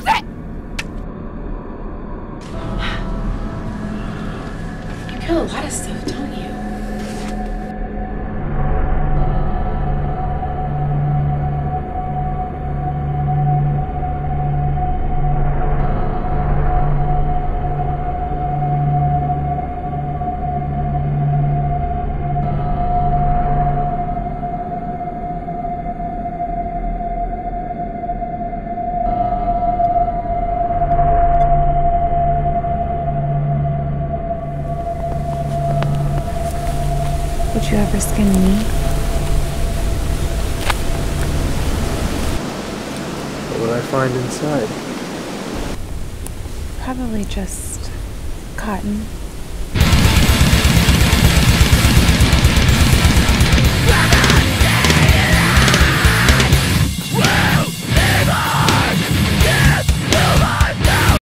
closet! You kill a lot of stuff, don't you? Would you ever skin me? What would I find inside? Probably just cotton.